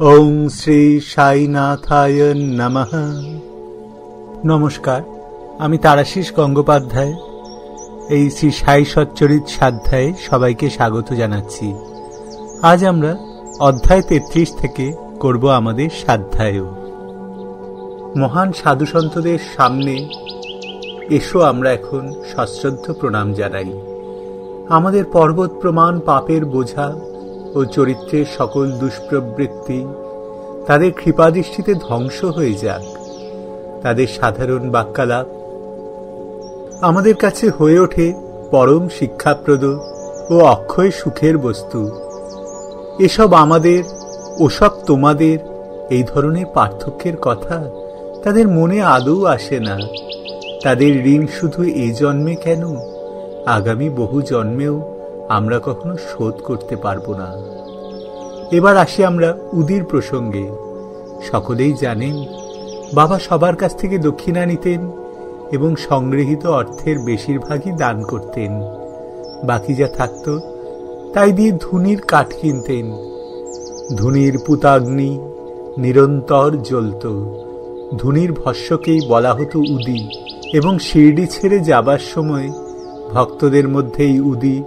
ওং শ্রী সাইনাথায় নমঃ। নমস্কার, আমি তারাশিস গঙ্গোপাধ্যায়। এই শ্রী সাই সচ্চরিত সাধ্যায়ে সবাইকে স্বাগত জানাচ্ছি। আজ আমরা অধ্যায় তেত্রিশ থেকে করব আমাদের সাধ্যায়ও। মহান সাধুসন্তদের সামনে এসো আমরা এখন সশ্রদ্ধ প্রণাম জানাই। আমাদের পর্বত প্রমাণ পাপের বোঝা ও চরিত্রের সকল দুষ্প্রবৃত্তি তাদের কৃপাদৃষ্টিতে ধ্বংস হয়ে যাক। তাদের সাধারণ বাক্যালাপ আমাদের কাছে হয়ে ওঠে পরম শিক্ষাপ্রদ ও অক্ষয় সুখের বস্তু। এসব আমাদের ওসব তোমাদের এই ধরনের পার্থক্যের কথা তাদের মনে আদৌ আসে না। তাদের ঋণ শুধু এই জন্মে কেন? আগামী বহু জন্মেও আমরা কখনো শোধ করতে পারব না। এবার আসি আমরা উদির প্রসঙ্গে। সকলেই জানেন, বাবা সবার কাছ থেকে দক্ষিণা নিতেন এবং সংগৃহীত অর্থের বেশিরভাগই দান করতেন। বাকি যা থাকত, তাই দিয়ে ধুনির কাঠ কিনতেন। ধুনির পুতাগ্নি নিরন্তর জ্বলত। ধুনির ভস্যকেই বলা হতো উদি এবং শিরডি ছেড়ে যাবার সময় ভক্তদের মধ্যেই উদি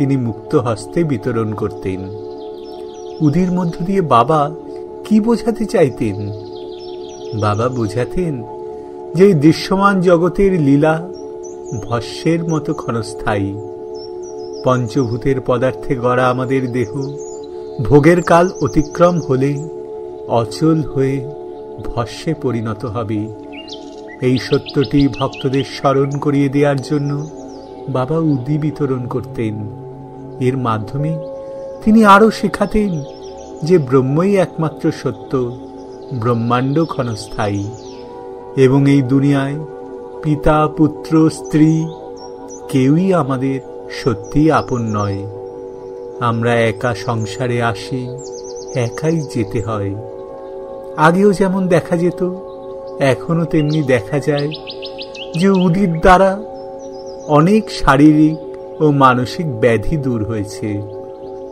তিনি মুক্ত হস্তে বিতরণ করতেন। উদির মধ্য দিয়ে বাবা কি বোঝাতে চাইতেন? বাবা বোঝাতেন যে দৃশ্যমান জগতের লীলা ভস্যের মতো ক্ষণস্থায়ী। পঞ্চভূতের পদার্থে গড়া আমাদের দেহ, ভোগের কাল অতিক্রম হলে অচল হয়ে ভস্যে পরিণত হবে। এই সত্যটি ভক্তদের স্মরণ করিয়ে দেওয়ার জন্য বাবা উদি বিতরণ করতেন। এর মাধ্যমে তিনি আরও শেখাতেন যে ব্রহ্মই একমাত্র সত্য, ব্রহ্মাণ্ড ক্ষণস্থায়ী এবং এই দুনিয়ায় পিতা, পুত্র, স্ত্রী কেউই আমাদের সত্যি আপন নয়। আমরা একা সংসারে আসি, একাই যেতে হয়। আগেও যেমন দেখা যেত, এখনও তেমনি দেখা যায় যে উদির দ্বারা অনেক শারীরিক ও মানসিক ব্যাধি দূর হয়েছে।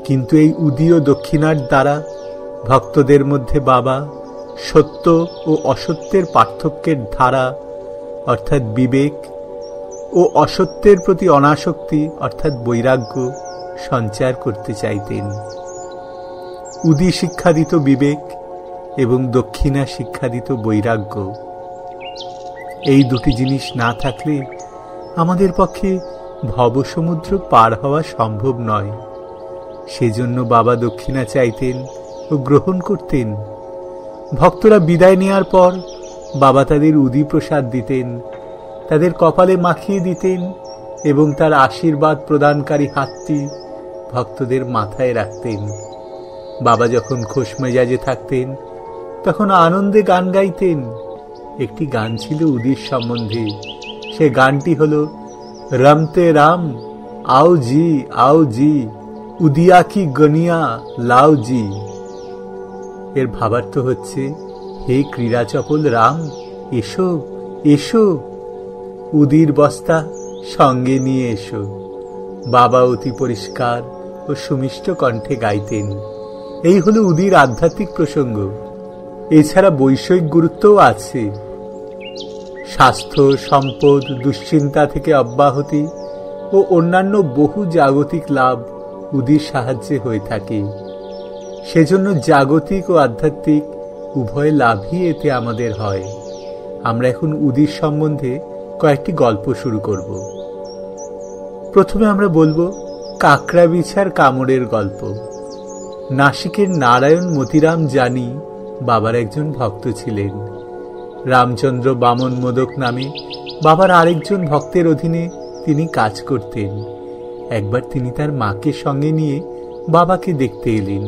কিন্তু এই উদীয় দক্ষিণার দ্বারা ভক্তদের মধ্যে বাবা সত্য ও অসত্যের পার্থক্যের ধারা, অর্থাৎ বিবেক, ও অসত্যের প্রতি অনাসক্তি, অর্থাৎ বৈরাগ্য সঞ্চার করতে চাইতেন। উদি শিক্ষা দিত বিবেক এবং দক্ষিণা শিক্ষা দিত বৈরাগ্য। এই দুটি জিনিস না থাকলে আমাদের পক্ষে ভবসমুদ্র পার হওয়া সম্ভব নয়। সেজন্য বাবা দক্ষিণা চাইতেন ও গ্রহণ করতেন। ভক্তরা বিদায় নেওয়ার পর বাবা তাদের উদি প্রসাদ দিতেন, তাদের কপালে মাখিয়ে দিতেন এবং তার আশীর্বাদ প্রদানকারী হাতটি ভক্তদের মাথায় রাখতেন। বাবা যখন খোশ মেজাজে থাকতেন, তখন আনন্দে গান গাইতেন। একটি গান ছিল উদির সম্বন্ধে। সে গানটি হল রমতে রাম, আও জি আও জি, উদিয়া কি গনিয়া, লাও জি। এর ভাবার্থ হচ্ছে, হে ক্রীড়া চপল রাম, এসো এসো, উদির বস্তা সঙ্গে নিয়ে এসো। বাবা অতি পরিষ্কার ও সুমিষ্ট কণ্ঠে গাইতেন। এই হলো উদির আধ্যাত্মিক প্রসঙ্গ। এছাড়া বৈষয়িক গুরুত্বও আছে। স্বাস্থ্য, সম্পদ, দুশ্চিন্তা থেকে অব্যাহতি ও অন্যান্য বহু জাগতিক লাভ উদির সাহায্যে হয়ে থাকে। সেজন্য জাগতিক ও আধ্যাত্মিক উভয় লাভই এতে আমাদের হয়। আমরা এখন উদির সম্বন্ধে কয়েকটি গল্প শুরু করব। প্রথমে আমরা বলব কাকড়া বিছার কামড়ের গল্প। নাসিকের নারায়ণ মতিরাম জানি বাবার একজন ভক্ত ছিলেন। রামচন্দ্র বামন মোদক নামে বাবার আরেকজন ভক্তের অধীনে তিনি কাজ করতেন। একবার তিনি তার মাকে সঙ্গে নিয়ে বাবাকে দেখতে এলেন।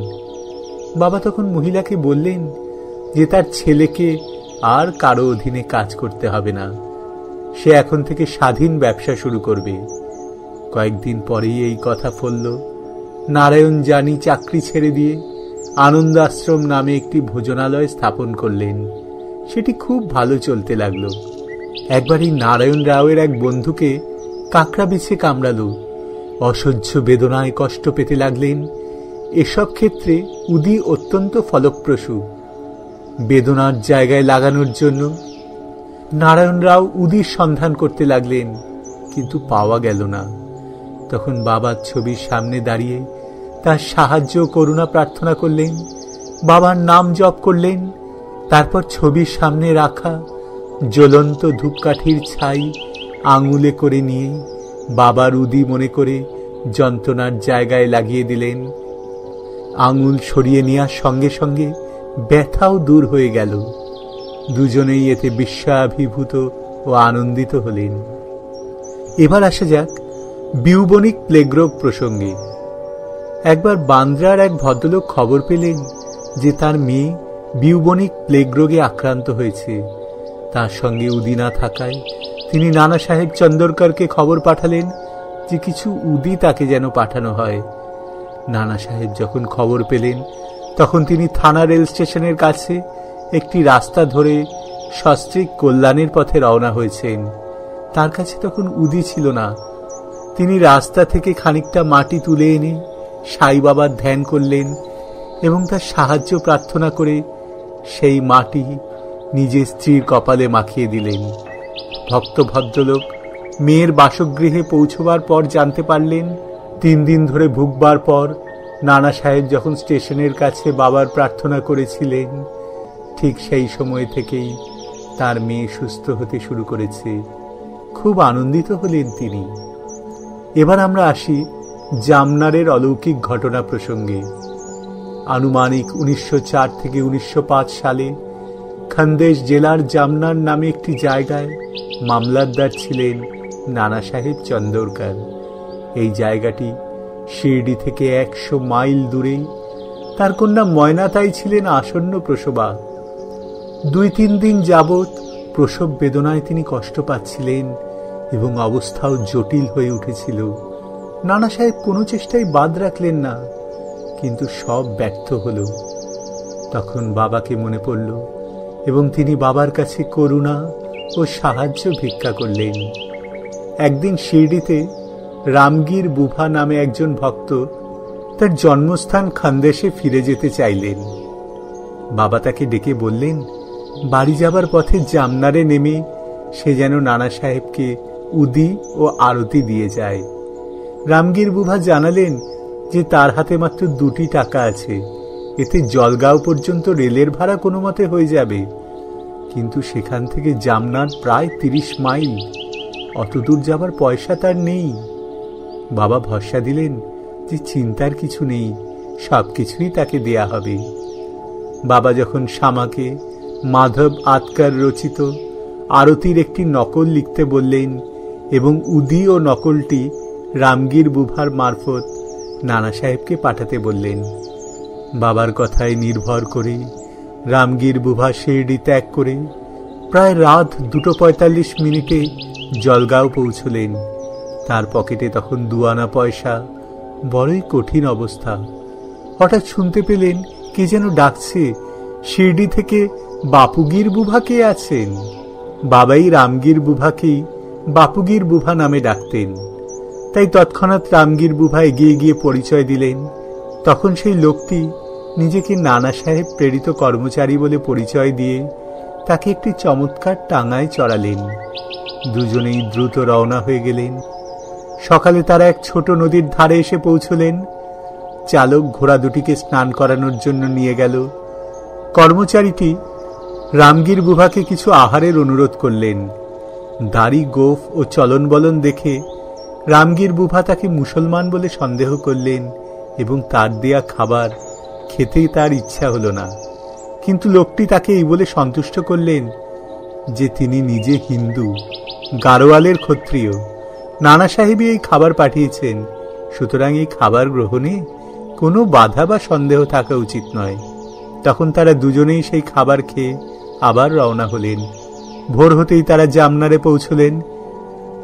বাবা তখন মহিলাকে বললেন যে, তার ছেলেকে আর কারও অধীনে কাজ করতে হবে না। সে এখন থেকে স্বাধীন ব্যবসা শুরু করবে। কয়েকদিন পরেই এই কথা ফলল। নারায়ণ জানি চাকরি ছেড়ে দিয়ে আনন্দ আশ্রম নামে একটি ভোজনালয় স্থাপন করলেন। সেটি খুব ভালো চলতে লাগল। একবার এই নারায়ণ রাওয়ের এক বন্ধুকে কাঁকড়া বেছে কামড়ালো। অসহ্য বেদনায় কষ্ট পেতে লাগলেন। এসব ক্ষেত্রে উদি অত্যন্ত ফলপ্রসূ। বেদনার জায়গায় লাগানোর জন্য নারায়ণ রাও উদির সন্ধান করতে লাগলেন, কিন্তু পাওয়া গেল না। তখন বাবার ছবির সামনে দাঁড়িয়ে তার সাহায্য করুণা প্রার্থনা করলেন, বাবার নাম জপ করলেন তারপর ছবির সামনে রাখা, জ্বলন্ত ধূপকাঠির ছাই আঙুলে করে নিয়ে বাবার উদি মনে করে যন্ত্রণার জায়গায় লাগিয়ে দিলেন। আঙুল সরিয়ে নেওয়ার সঙ্গে সঙ্গে ব্যথাও দূর হয়ে গেল। দুজনেই এতে বিস্ময়াভিভূত ও আনন্দিত হলেন। এবার আসা যাক বিউবনিক প্লেগ্রোগ প্রসঙ্গে। একবার বান্দ্রার এক ভদ্রলোক খবর পেলেন যে তার মেয়ে বিউবনিক প্লেগ রোগে আক্রান্ত হয়েছে। তার সঙ্গে উদি না থাকায় তিনি নানা সাহেব চন্দরকরকে খবর পাঠালেন যে কিছু উদি তাকে যেন পাঠানো হয়। নানা সাহেব যখন খবর পেলেন, তখন তিনি থানা রেল স্টেশনের কাছে একটি রাস্তা ধরে সস্ত্রিক কল্যাণের পথে রওনা হয়েছেন। তার কাছে তখন উদি ছিল না। তিনি রাস্তা থেকে খানিকটা মাটি তুলে এনে সাই বাবার ধ্যান করলেন এবং তার সাহায্য প্রার্থনা করে সেই মাটি নিজের স্ত্রীর কপালে মাখিয়ে দিলেন। ভক্ত ভদ্রলোক মেয়ের বাসগৃহে পৌঁছবার পর জানতে পারলেন, তিন দিন ধরে ভুগবার পর নানা সাহেব যখন স্টেশনের কাছে বাবার প্রার্থনা করেছিলেন, ঠিক সেই সময় থেকেই তার মেয়ে সুস্থ হতে শুরু করেছে। খুব আনন্দিত হলেন তিনি। এবার আমরা আসি জামনারের অলৌকিক ঘটনা প্রসঙ্গে। আনুমানিক উনিশশো চার থেকে উনিশশো পাঁচ সালে খানদেশ জেলার জামনার নামে একটি জায়গায় মামলাদ্দার ছিলেন নানা সাহেব চন্দরকার। এই জায়গাটি শিরডি থেকে একশো মাইল দূরে। তার কন্যা ময়নাতাই ছিলেন আসন্ন প্রসবা। দুই তিন দিন যাবৎ প্রসব বেদনায় তিনি কষ্ট পাচ্ছিলেন এবং অবস্থাও জটিল হয়ে উঠেছিল। নানা সাহেব কোনো চেষ্টাই বাদ রাখলেন না। কিন্তু সব ব্যর্থ হল। তখন বাবাকে মনে পড়ল এবং তিনি বাবার কাছে করুণা ও সাহায্য ভিক্ষা করলেন। একদিন শিরডিতে রামগীর বুভা নামে একজন ভক্ত তার জন্মস্থান খান্দেশে ফিরে যেতে চাইলেন। বাবা তাকে ডেকে বললেন, বাড়ি যাবার পথে জামনারে নেমে সে যেন নানা সাহেবকে উদি ও আরতি দিয়ে যায়। রামগীর বুভা জানালেন যে তার হাতে মাত্র দুটি টাকা আছে, এতে জলগাঁও পর্যন্ত রেলের ভাড়া কোনো মতে হয়ে যাবে। কিন্তু সেখান থেকে জামনার প্রায় তিরিশ মাইল। অত দূর যাবার পয়সা তার নেই। বাবা ভরসা দিলেন যে চিন্তার কিছু নেই, সব কিছুই তাকে দেয়া হবে। বাবা যখন শ্যামাকে মাধব আতকার রচিত আরতির একটি নকল লিখতে বললেন এবং উদি ও নকলটি রামগীর বুভার মারফত নানা সাহেবকে পাঠাতে বললেন। বাবার কথায় নির্ভর করে রামগীর বুভা শিরডি ত্যাগ করে প্রায় রাত দুটো পঁয়তাল্লিশ মিনিটে জলগাঁও পৌঁছলেন। তার পকেটে তখন দুয়ানা পয়সা। বড়ই কঠিন অবস্থা। হঠাৎ শুনতে পেলেন কে যেন ডাকছে, শিরডি থেকে বাপুগির বুভা কে আছেন? বাবাই রামগীর বুভাকেই বাপুগির বুভা নামে ডাকতেন। তাই তৎক্ষণাৎ রামগীর বুভা এগিয়ে গিয়ে পরিচয় দিলেন। তখন সেই লোকটি নিজেকে নানা সাহেব প্রেরিত কর্মচারী বলে পরিচয় দিয়ে তাকে একটি চমৎকার টাঙায় চড়ালেন। দুজনেই দ্রুত রওনা হয়ে গেলেন। সকালে তারা এক ছোট নদীর ধারে এসে পৌঁছলেন। চালক ঘোড়া দুটিকে স্নান করানোর জন্য নিয়ে গেল। কর্মচারীটি রামগীর বুভাকে কিছু আহারের অনুরোধ করলেন। দাড়ি গোফ ও চলন বলন দেখে রামগীর বুভা তাকে মুসলমান বলে সন্দেহ করলেন এবং তার দেয়া খাবার খেতেই তার ইচ্ছা হলো না। কিন্তু লোকটি তাকে এই বলে সন্তুষ্ট করলেন যে তিনি নিজে হিন্দু, গারোয়ালের ক্ষত্রিয়। নানা সাহেবই এই খাবার পাঠিয়েছেন। সুতরাং এই খাবার গ্রহণে কোনো বাধা বা সন্দেহ থাকা উচিত নয়। তখন তারা দুজনেই সেই খাবার খেয়ে আবার রওনা হলেন। ভোর হতেই তারা জামনারে পৌঁছলেন।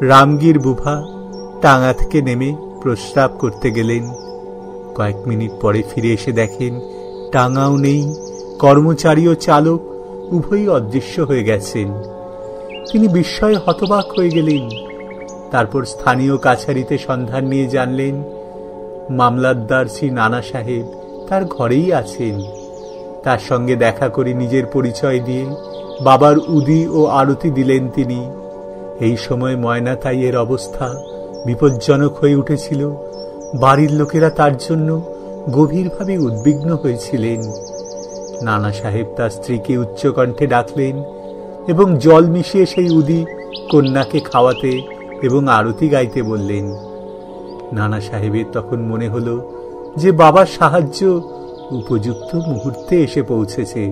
রামগীর বুভা টাঙা থেকে নেমে প্রস্রাব করতে গেলেন। কয়েক মিনিট পরে ফিরে এসে দেখেন টাঙাও নেই, কর্মচারী ও চালক উভয়ই অদৃশ্য হয়ে গেছেন। তিনি বিস্ময়ে হতবাক হয়ে গেলেন। তারপর স্থানীয় কাছারিতে সন্ধান নিয়ে জানলেন মামলাদ্দার শ্রী নানা সাহেব তার ঘরেই আছেন। তার সঙ্গে দেখা করে নিজের পরিচয় দিয়ে বাবার উদি ও আরতি দিলেন তিনি। এই সময় ময়না তাইয়ের অবস্থা বিপজ্জনক হয়ে উঠেছিল। বাড়ির লোকেরা তার জন্য গভীরভাবে উদ্বিগ্ন হয়েছিলেন। নানা সাহেব তার স্ত্রীকে উচ্চকণ্ঠে ডাকলেন এবং জল মিশিয়ে সেই উদি কন্যাকে খাওয়াতে এবং আরতি গাইতে বললেন। নানা সাহেবের তখন মনে হলো যে বাবার সাহায্য উপযুক্ত মুহূর্তে এসে পৌঁছেছে।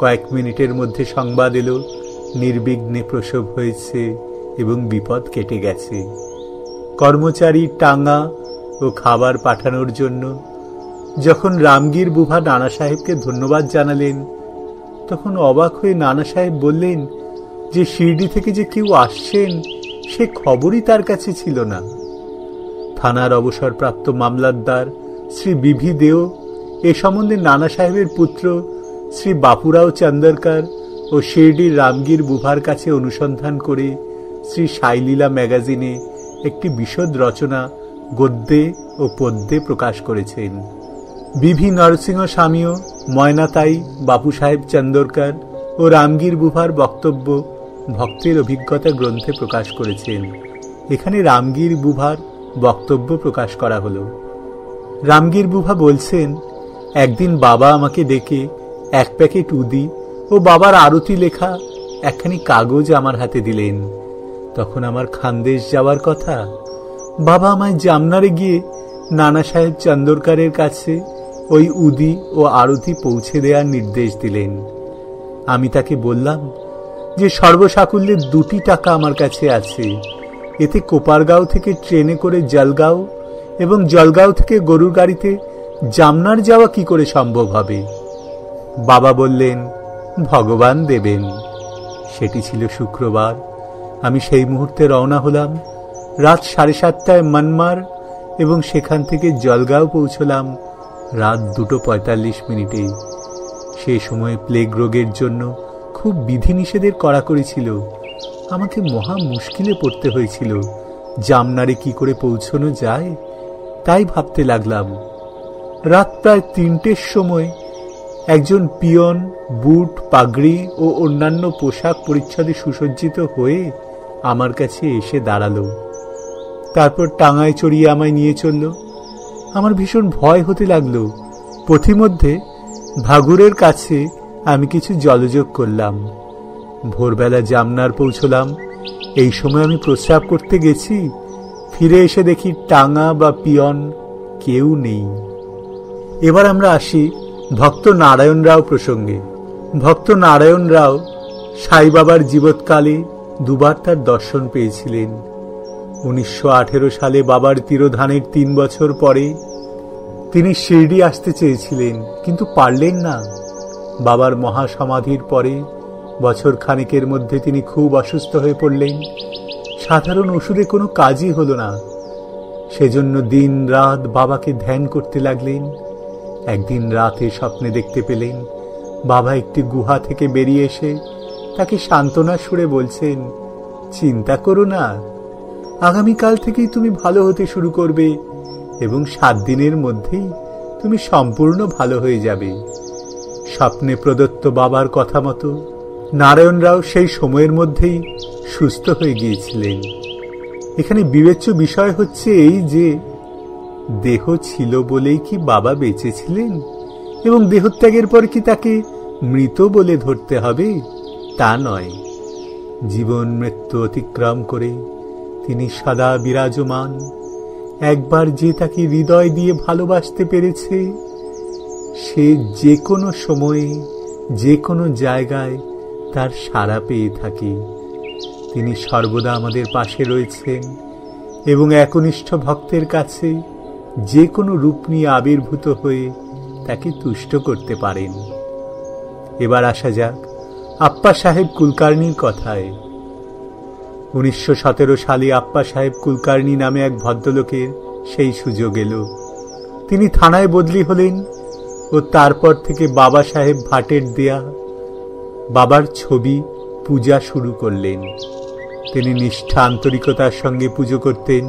কয়েক মিনিটের মধ্যে সংবাদ এলো, নির্বিঘ্নে প্রসব হয়েছে এবং বিপদ কেটে গেছে। কর্মচারী টাঙ্গা ও খাবার পাঠানোর জন্য। যখন রামগীর বুভা নানা সাহেবকে ধন্যবাদ জানালেন, তখন অবাক হয়ে নানা সাহেব বললেন, যে শিরডি থেকে যে কেউ আসছেন, সে খবরই তার কাছে ছিল না। থানার অবসরপ্রাপ্ত মামলাদ্দার শ্রী বিভি দেও, এ সম্বন্ধে নানা সাহেবের পুত্র শ্রী বাপুরাও চন্দরকর ও শিরডির রামগীর বুভার কাছে অনুসন্ধান করে শ্রী সাইলীলা ম্যাগাজিনে একটি বিশদ রচনা গদ্যে ও পদ্যে প্রকাশ করেছেন। বিভি নরসিংহ স্বামীও ময়নাতাই বাপু সাহেব চন্দরকর ও রামগীর বুভার বক্তব্য ভক্তের অভিজ্ঞতা গ্রন্থে প্রকাশ করেছেন। এখানে রামগীর বুভার বক্তব্য প্রকাশ করা হলো। রামগীর বুভা বলছেন, একদিন বাবা আমাকে ডেকে এক প্যাকেট উদি ও বাবার আরতি লেখা একখানি কাগজ আমার হাতে দিলেন। তখন আমার খানদেশ যাওয়ার কথা। বাবা আমায় জামনারে গিয়ে নানা সাহেব চন্দরকারের কাছে ওই উদি ও আরতি পৌঁছে দেওয়ার নির্দেশ দিলেন। আমি তাকে বললাম যে সর্বসাকুল্যের দুটি টাকা আমার কাছে আছে। এতে কোপারগাঁও থেকে ট্রেনে করে জলগাঁও এবং জলগাঁও থেকে গরুর গাড়িতে জামনার যাওয়া কি করে সম্ভব হবে? বাবা বললেন, ভগবান দেবেন। সেটি ছিল শুক্রবার। আমি সেই মুহূর্তে রওনা হলাম। রাত সাড়ে সাতটায় মনমার এবং সেখান থেকে জলগাঁও পৌঁছলাম। রাত দুটো পঁয়তাল্লিশ মিনিটে। সে সময় প্লেগ রোগের জন্য খুব বিধিনিষেধের কড়াকড়ি ছিল। আমাকে মহা মুশকিলে পড়তে হয়েছিল। জামনারে কি করে পৌঁছনো যায়, তাই ভাবতে লাগলাম। রাত প্রায় তিনটের সময় একজন পিয়ন, বুট, পাগড়ি ও অন্যান্য পোশাক পরিচ্ছদে সুসজ্জিত হয়ে আমার কাছে এসে দাঁড়াল। তারপর টাঙায় চড়িয়ে আমায় নিয়ে চলল। আমার ভীষণ ভয় হতে লাগল। পথিমধ্যে ভাগুরের কাছে আমি কিছু জলযোগ করলাম। ভোরবেলা জামনার পৌঁছলাম। এই সময় আমি প্রস্রাব করতে গেছি। ফিরে এসে দেখি টাঙা বা পিয়ন কেউ নেই। এবার আমরা আসি ভক্ত নারায়ণ রাও প্রসঙ্গে। ভক্ত নারায়ণ রাও সাই বাবার জীবৎকালে দুবার তার দর্শন পেয়েছিলেন। উনিশশো আঠেরো সালে বাবার তিরোধানের তিন বছর পরে তিনি শিরডি আসতে চেয়েছিলেন, কিন্তু পারলেন না। বাবার মহাসমাধির পরে বছর খানিকের মধ্যে তিনি খুব অসুস্থ হয়ে পড়লেন। সাধারণ ওষুধে কোনো কাজই হলো না। সেজন্য দিন রাত বাবাকে ধ্যান করতে লাগলেন। একদিন রাতে স্বপ্নে দেখতে পেলেন, বাবা একটি গুহা থেকে বেরিয়ে এসে তাকে সান্ত্বনা সুরে বলছেন, চিন্তা করো না। আগামীকাল থেকেই তুমি ভালো হতে শুরু করবে এবং সাত দিনের মধ্যেই তুমি সম্পূর্ণ ভালো হয়ে যাবে। স্বপ্নে প্রদত্ত বাবার কথা মতো নারায়ণ রাও সেই সময়ের মধ্যেই সুস্থ হয়ে গিয়েছিলেন। এখানে বিবেচ্য বিষয় হচ্ছে এই যে, দেহ ছিল বলেই কি বাবা বেঁচেছিলেন এবং দেহত্যাগের পর কি তাকে মৃত বলে ধরতে হবে? তা নয়। জীবন মৃত্যু অতিক্রম করে তিনি সাদা বিরাজমান। একবার যে তাকে হৃদয় দিয়ে ভালোবাসতে পেরেছে, সে যে কোনো সময়ে যে কোনো জায়গায় তার সাড়া পেয়ে থাকে। তিনি সর্বদা আমাদের পাশে রয়েছেন এবং একনিষ্ঠ ভক্তের কাছে যে কোনো রূপ নিয়ে আবির্ভূত হয়ে তাকে তুষ্ট করতে পারেন। এবার আসা যাক আপ্পা সাহেব কুলকার্নির কথায়। উনিশশো সতেরো সালে আপ্পা সাহেব কুলকার্নি নামে এক ভদ্রলোকের সেই সুযোগ এলো। তিনি থানায় বদলি হলেন ও তারপর থেকে বাবা সাহেব ভাটের দেয়া, বাবার ছবি, পূজা শুরু করলেন। তিনি নিষ্ঠা আন্তরিকতার সঙ্গে পুজো করতেন।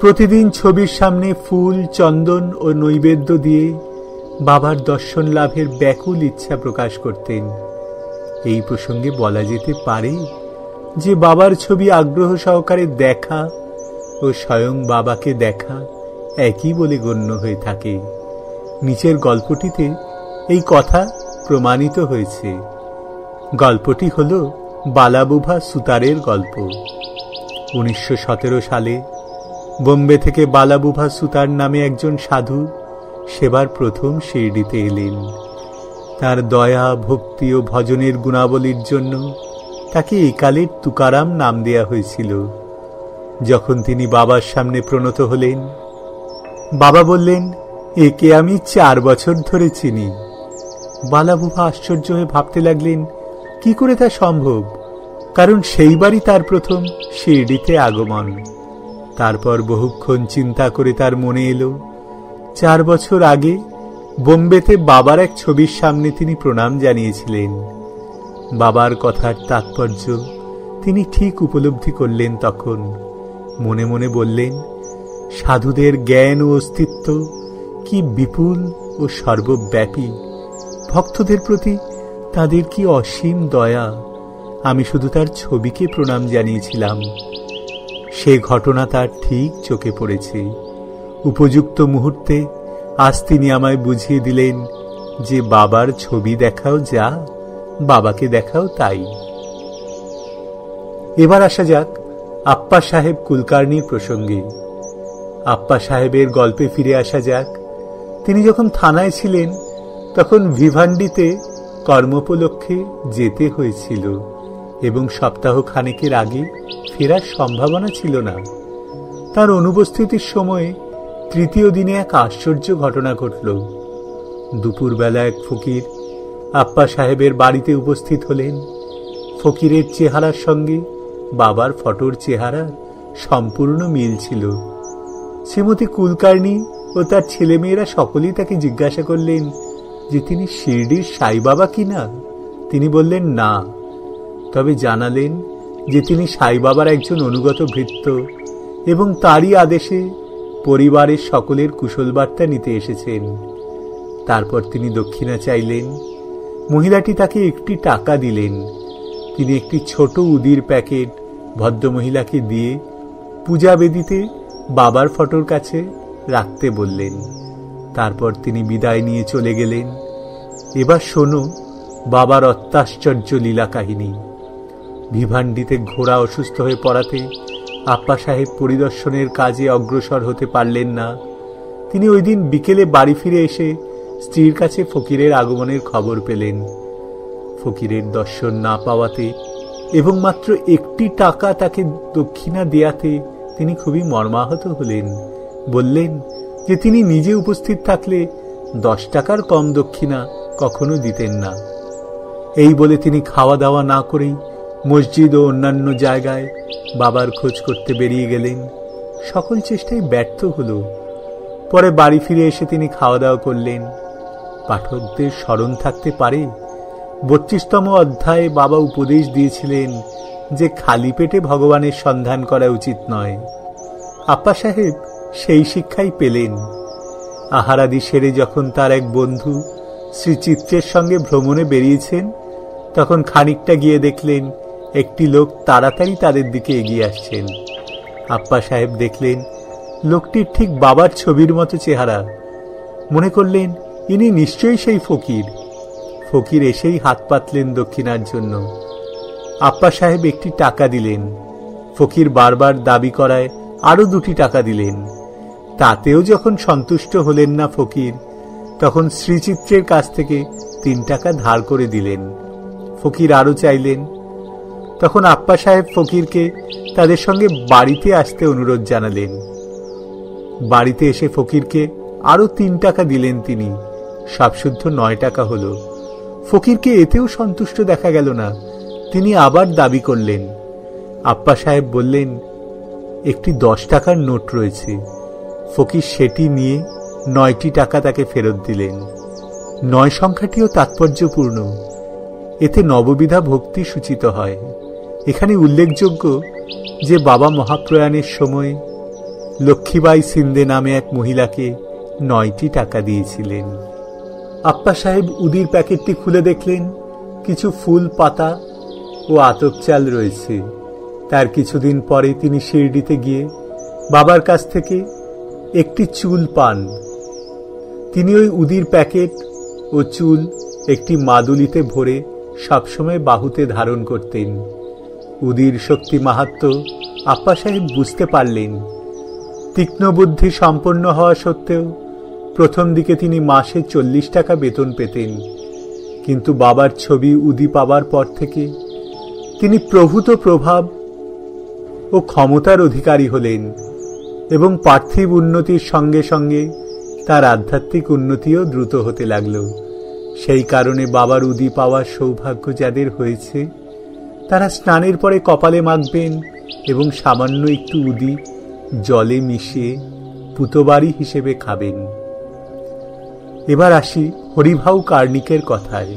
প্রতিদিন ছবির সামনে ফুল, চন্দন ও নৈবেদ্য দিয়ে বাবার দর্শন লাভের ব্যাকুল ইচ্ছা প্রকাশ করতেন। এই প্রসঙ্গে বলা যেতে পারে যে বাবার ছবি আগ্রহ সহকারে দেখা ও স্বয়ং বাবাকে দেখা একই বলে গণ্য হয়ে থাকে। নিচের গল্পটিতে এই কথা প্রমাণিত হয়েছে। গল্পটি হল বালাবুভা সুতারের গল্প। উনিশশো সতেরো সালে বোম্বে থেকে বালাবুভা সুতার নামে একজন সাধু সেবার প্রথম শিরডিতে এলেন। তার দয়া, ভক্তি ও ভজনের গুণাবলীর জন্য তাকে একালের তুকারাম নাম দেয়া হয়েছিল। যখন তিনি বাবার সামনে প্রণত হলেন, বাবা বললেন, একে আমি চার বছর ধরে চিনি। বালাবুভা আশ্চর্য হয়ে ভাবতে লাগলেন, কি করে তা সম্ভব? কারণ সেইবারই তার প্রথম শিরডিতে আগমন। তারপর বহুক্ষণ চিন্তা করে তার মনে এলো, চার বছর আগে বোম্বেতে বাবার এক ছবির সামনে তিনি প্রণাম জানিয়েছিলেন। বাবার কথার তাৎপর্য তিনি ঠিক উপলব্ধি করলেন তখন। মনে মনে বললেন, সাধুদের জ্ঞান ও অস্তিত্ব কি বিপুল ও সর্বব্যাপী। ভক্তদের প্রতি তাদের কি অসীম দয়া। আমি শুধু তার ছবিকে প্রণাম জানিয়েছিলাম। সে ঘটনা তার ঠিক চোখে পড়েছে। উপযুক্ত মুহূর্তে আজ তিনি আমায় বুঝিয়ে দিলেন যে বাবার ছবি দেখাও যা, বাবাকে দেখাও তাই। এবার আসা যাক আপ্পা সাহেব কুলকার্নির প্রসঙ্গে। আপ্পা সাহেবের গল্পে ফিরে আসা যাক। তিনি যখন থানায় ছিলেন, তখন ভিভান্ডিতে কর্মোপলক্ষে যেতে হয়েছিল এবং সপ্তাহ খানেকের আগে ফেরার সম্ভাবনা ছিল না। তার অনুপস্থিতির সময়ে তৃতীয় দিনে এক আশ্চর্য ঘটনা ঘটল। দুপুরবেলা এক ফকির আপ্পা সাহেবের বাড়িতে উপস্থিত হলেন। ফকিরের চেহারার সঙ্গে বাবার ফটোর চেহারা সম্পূর্ণ মিল ছিল। শ্রীমতী কুলকার্নি ও তার ছেলেমেয়েরা সকলেই তাকে জিজ্ঞাসা করলেন যে তিনি শিরডির সাই বাবা কি না? তিনি বললেন, না। তবে জানালেন যে তিনি সাই বাবার একজন অনুগত ভৃত্য এবং তারই আদেশে পরিবারের সকলের কুশল বার্তা নিতে এসেছেন। তারপর তিনি দক্ষিণা চাইলেন। মহিলাটি তাকে একটি টাকা দিলেন। তিনি একটি ছোট উদির প্যাকেট ভদ্রমহিলাকে দিয়ে পূজা বেদিতে বাবার ফটোর কাছে রাখতে বললেন। তারপর তিনি বিদায় নিয়ে চলে গেলেন। এবার শোনো, বাবার অত্যাশ্চর্য লীলা কাহিনী ভিভান্ডিতে ঘোড়া অসুস্থ হয়ে পড়াতে আপ্পা সাহেব পরিদর্শনের কাজে অগ্রসর হতে পারলেন না। তিনি ওই দিন বিকেলে বাড়ি ফিরে এসে স্ত্রীর কাছে ফকিরের আগমনের খবর পেলেন। ফকিরের দর্শন না পাওয়াতে এবং মাত্র একটি টাকা তাকে দক্ষিণা দেয়াতে তিনি খুবই মর্মাহত হলেন। বললেন যে তিনি নিজে উপস্থিত থাকলে দশ টাকার কম দক্ষিণা কখনো দিতেন না। এই বলে তিনি খাওয়া দাওয়া না করেই মসজিদ ও অন্যান্য জায়গায় বাবার খোঁজ করতে বেরিয়ে গেলেন। সকল চেষ্টাই ব্যর্থ হল। পরে বাড়ি ফিরে এসে তিনি খাওয়া দাওয়া করলেন। পাঠকদের স্মরণ থাকতে পারে। বত্রিশতম অধ্যায়ে বাবা উপদেশ দিয়েছিলেন যে খালি পেটে ভগবানের সন্ধান করা উচিত নয়। আপ্পা সাহেব সেই শিক্ষাই পেলেন। আহারাদি সেরে যখন তার এক বন্ধু শ্রীচিত্রের সঙ্গে ভ্রমণে বেরিয়েছেন, তখন খানিকটা গিয়ে দেখলেন একটি লোক তাড়াতাড়ি তাদের দিকে এগিয়ে আসছেন। আপ্পা সাহেব দেখলেন, লোকটির ঠিক বাবার ছবির মতো চেহারা। মনে করলেন, ইনি নিশ্চয়ই সেই ফকির। ফকির এসেই হাত পাতলেন দক্ষিণার জন্য। আপ্পা সাহেব একটি টাকা দিলেন। ফকির বারবার দাবি করায় আরও দুটি টাকা দিলেন। তাতেও যখন সন্তুষ্ট হলেন না ফকির, তখন শ্রীচিত্রের কাছ থেকে তিন টাকা ধার করে দিলেন। ফকির আরও চাইলেন তখন আপ্পা সাহেব ফকিরকে তাদের সঙ্গে বাড়িতে আসতে অনুরোধ জানালেন। বাড়িতে এসে ফকিরকে আরও তিন টাকা দিলেন তিনি। সবশুদ্ধ নয় টাকা হল। ফকিরকে এতেও সন্তুষ্ট দেখা গেল না। তিনি আবার দাবি করলেন। আপ্পা সাহেব বললেন, একটি দশ টাকার নোট রয়েছে। ফকির সেটি নিয়ে নয়টি টাকা তাকে ফেরত দিলেন। নয় সংখ্যাটিও তাৎপর্যপূর্ণ। এতে নববিধা ভক্তি সূচিত হয়। এখানে উল্লেখযোগ্য যে বাবা মহাপ্রয়াণের সময় লক্ষ্মীবাই সিন্দে নামে এক মহিলাকে নয়টি টাকা দিয়েছিলেন। আপ্পা সাহেব উদির প্যাকেটটি খুলে দেখলেন, কিছু ফুল, পাতা ও আতপ চাল রয়েছে। তার কিছুদিন পরে তিনি শিরডিতে গিয়ে বাবার কাছ থেকে একটি চুল পান। তিনি ওই উদির প্যাকেট ও চুল একটি মাদুলিতে ভরে সবসময় বাহুতে ধারণ করতেন। উদির শক্তি মাহাত্ম আপ্পা সাহেব বুঝতে পারলেন। তীক্ষ্ণ বুদ্ধি সম্পন্ন হওয়া সত্ত্বেও প্রথম দিকে তিনি মাসে চল্লিশ টাকা বেতন পেতেন। কিন্তু বাবার ছবি উদি পাবার পর থেকে তিনি প্রভূত প্রভাব ও ক্ষমতার অধিকারী হলেন এবং পার্থিব উন্নতির সঙ্গে সঙ্গে তার আধ্যাত্মিক উন্নতিও দ্রুত হতে লাগল। সেই কারণে বাবার উদি পাওয়ার সৌভাগ্য যাদের হয়েছে তারা স্নানের পরে কপালে মাখবেন এবং সামান্য একটু উদি জলে মিশিয়ে পুতবাড়ি হিসেবে খাবেন। এবার আসি হরিভাউ কার্নিকের কথায়।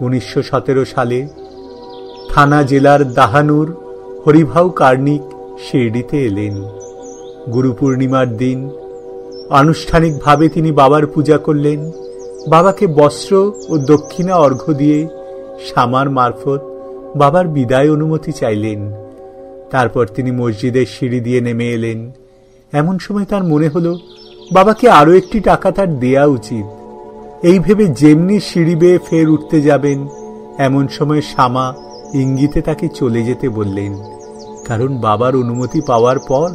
উনিশশো সতেরো সালে থানা জেলার দাহানুর হরিভাউ কার্নিক শিরডিতে এলেন। গুরু পূর্ণিমার দিন আনুষ্ঠানিকভাবে তিনি বাবার পূজা করলেন। বাবাকে বস্ত্র ও দক্ষিণা অর্ঘ্য দিয়ে সামার মারফত বাবার বিদায় অনুমতি চাইলেন। তারপর তিনি মসজিদের সিঁড়ি দিয়ে নেমে এলেন। এমন সময় তার মনে হলো, বাবাকে আরও একটি টাকা তার দেয়া উচিত। এই ভেবে যেমনি সিঁড়ি বেয়ে ফের উঠতে যাবেন, এমন সময় শ্যামা ইঙ্গিতে তাকে চলে যেতে বললেন, কারণ বাবার অনুমতি পাওয়ার পর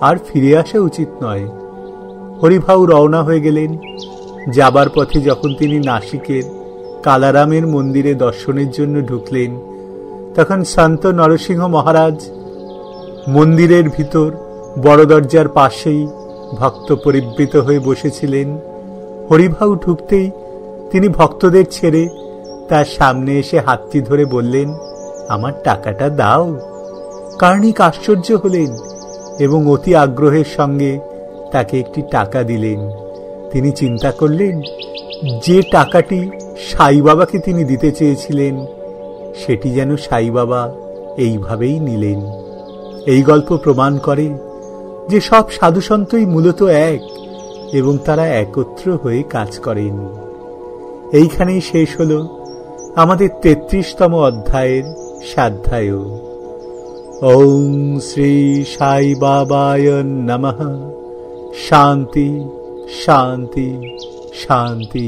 আর ফিরে আসা উচিত নয়। হরিভাউ রওনা হয়ে গেলেন। যাবার পথে যখন তিনি নাসিকের কালারামের মন্দিরে দর্শনের জন্য ঢুকলেন তখন সন্ত নরসিংহ মহারাজ মন্দিরের ভিতর বড় দরজার পাশেই ভক্ত পরিবৃত হয়ে বসেছিলেন। হরিভাউ ঢুকতেই তিনি ভক্তদের ছেড়ে তার সামনে এসে হাতটি ধরে বললেন, আমার টাকাটা দাও। কার্ণিক আশ্চর্য হলেন এবং অতি আগ্রহের সঙ্গে তাকে একটি টাকা দিলেন। তিনি চিন্তা করলেন, যে টাকাটি সাই বাবাকে তিনি দিতে চেয়েছিলেন সেটি যেন সাই বাবা এইভাবেই নিলেন। এই গল্প প্রমাণ করে যে সব সাধুসন্তই মূলত এক এবং তারা একত্র হয়ে কাজ করেন। এইখানেই শেষ হল আমাদের তেত্রিশতম অধ্যায়ের সাধ্যায়। ওম শ্রী সাই বাবায় নমঃ। শান্তি শান্তি শান্তি।